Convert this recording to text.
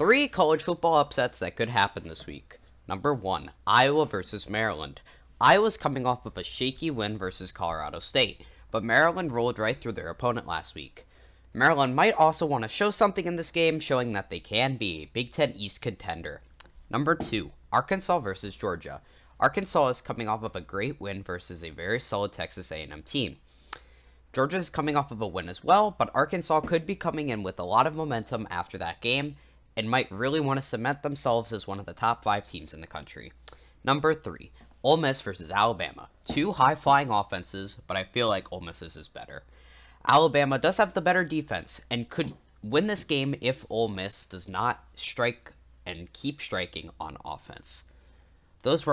Three college football upsets that could happen this week. Number one, Iowa versus Maryland. Iowa's coming off of a shaky win versus Colorado State, but Maryland rolled right through their opponent last week. Maryland might also want to show something in this game, showing that they can be a Big Ten East contender. Number two, Arkansas versus Georgia. Arkansas is coming off of a great win versus a very solid Texas A&M team. Georgia is coming off of a win as well, but Arkansas could be coming in with a lot of momentum after that game, and might really want to cement themselves as one of the top five teams in the country. Number three, Ole Miss versus Alabama. Two high flying offenses, but I feel like Ole Miss's is better. Alabama does have the better defense and could win this game if Ole Miss does not strike and keep striking on offense. Those were